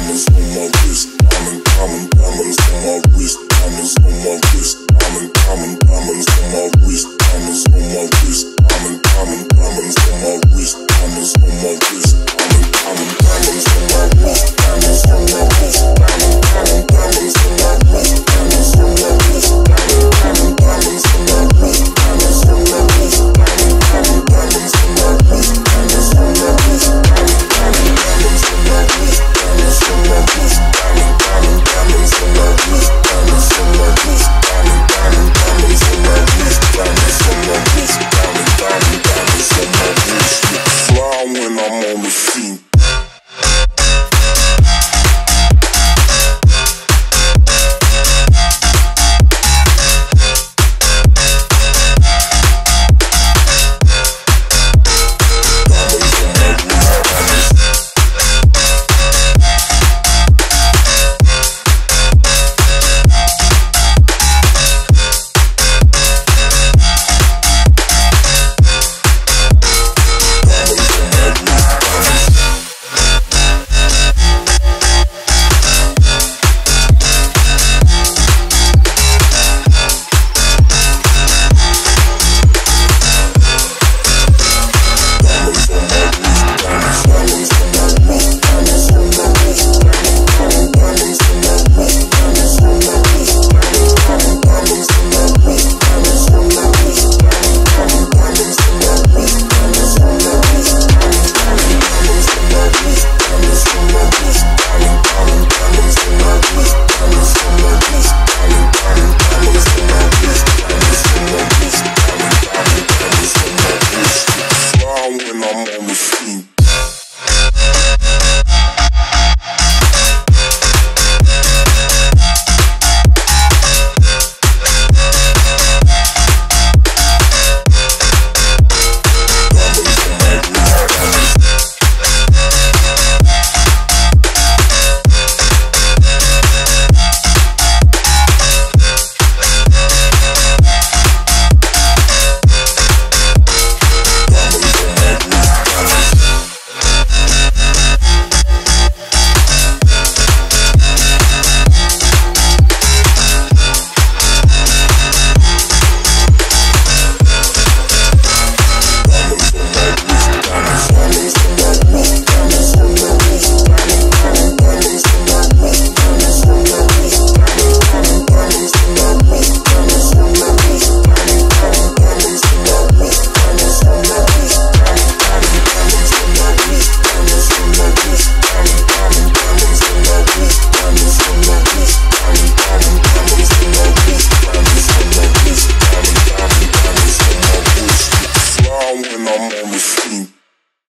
diamonds on my wrist, diamond, diamond, diamonds on my wrist, diamonds on my wrist, diamond, diamond, diamonds on my wrist, diamonds on my wrist, diamond, diamond, diamonds on my wrist,